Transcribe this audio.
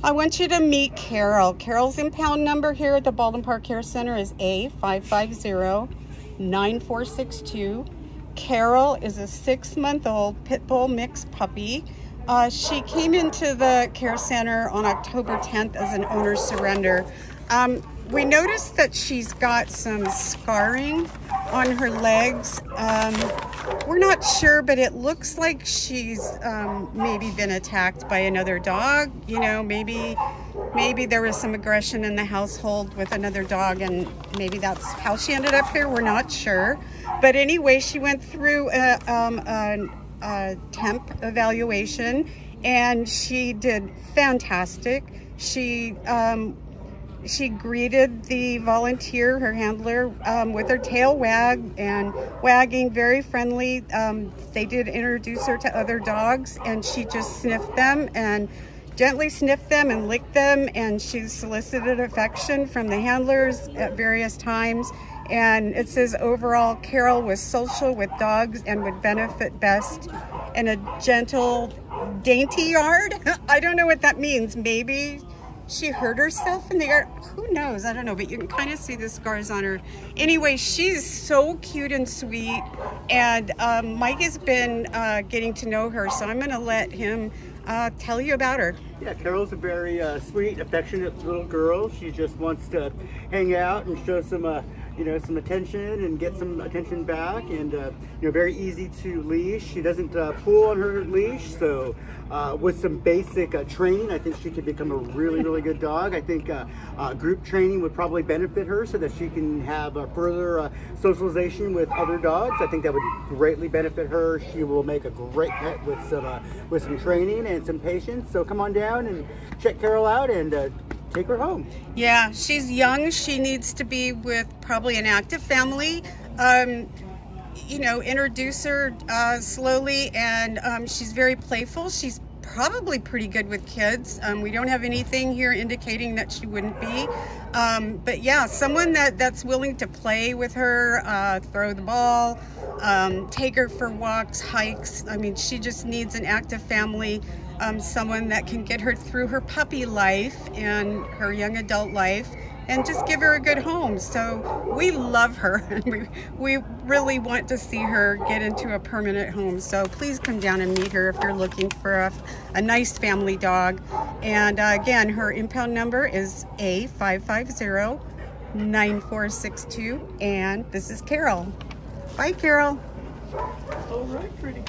I want you to meet Carol. Carol's impound number here at the Baldwin Park Care Center is A550-9462. Carol is a six-month-old pit bull mixed puppy. Uh, she came into the care center on October 10th as an owner surrender. Um, we noticed that she's got some scarring on her legs. Um, we're not sure, but it looks like she's um, maybe been attacked by another dog. You know, maybe maybe there was some aggression in the household with another dog and maybe that's how she ended up here. We're not sure. But anyway, she went through a, um, a, a temp evaluation and she did fantastic. She um, she greeted the volunteer, her handler, um, with her tail wag and wagging very friendly. Um, they did introduce her to other dogs and she just sniffed them and gently sniffed them and licked them and she solicited affection from the handlers at various times. And it says overall, Carol was social with dogs and would benefit best in a gentle, dainty yard. I don't know what that means. Maybe she hurt herself in the air. Who knows? I don't know, but you can kind of see the scars on her. Anyway, she's so cute and sweet. And um, Mike has been uh, getting to know her, so I'm going to let him uh, tell you about her. Yeah, Carol's a very uh, sweet, affectionate little girl. She just wants to hang out and show some uh, you know, some attention and get some attention back and, uh, you know, very easy to leash. She doesn't uh, pull on her leash, so uh, with some basic uh, training, I think she could become a really, really good dog. I think uh, group training would probably benefit her so that she can have a further socialization with other dogs. I think that would greatly benefit her. She will make a great pet with some, with some training and some patience. So come on down and check Carol out and take her home. Yeah, she's young. She needs to be with probably an active family. Um, you know, introduce her uh, slowly, and um, she's very playful. She's probably pretty good with kids. Um, we don't have anything here indicating that she wouldn't be. Um, but yeah, someone that, that's willing to play with her, uh, throw the ball, um, take her for walks, hikes. I mean, she just needs an active family um, someone that can get her through her puppy life and her young adult life and just give her a good home. So we love her and we, we really want to see her get into a permanent home. So please come down and meet her if you're looking for a, a nice family dog. And uh, again, her impound number is A550-9462 and this is Carol. Bye, Carol. All right, pretty